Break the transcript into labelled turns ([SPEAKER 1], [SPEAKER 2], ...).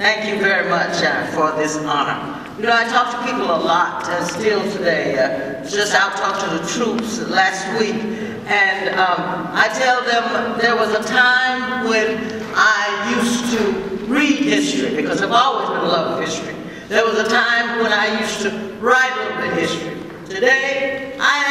[SPEAKER 1] Thank you very much uh, for this honor. You know, I talk to people a lot uh, still today. Uh, just out talked to the troops last week, and um, I tell them there was a time when I used to read history because I've always been a love of history. There was a time when I used to write a little bit of history. Today, I am.